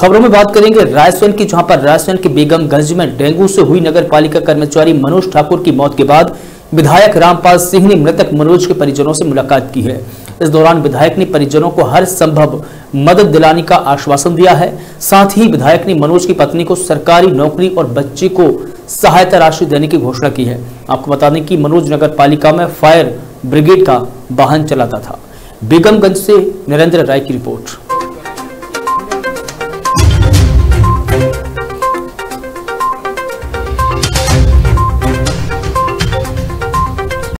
खबरों में बात करेंगे रायसेन की, जहाँ पर रायसेन के बेगमगंज में डेंगू से हुई नगर पालिका कर्मचारी मनोज ठाकुर की मौत के बाद विधायक रामपाल सिंह ने मृतक मनोज के परिजनों से मुलाकात की है। इस दौरान विधायक ने परिजनों को हर संभव मदद दिलाने का आश्वासन दिया है। साथ ही विधायक ने मनोज की पत्नी को सरकारी नौकरी और बच्चे को सहायता राशि देने की घोषणा की है। आपको बता दें कि मनोज नगर पालिका में फायर ब्रिगेड का वाहन चलाता था। बेगमगंज से नरेंद्र राय की रिपोर्ट।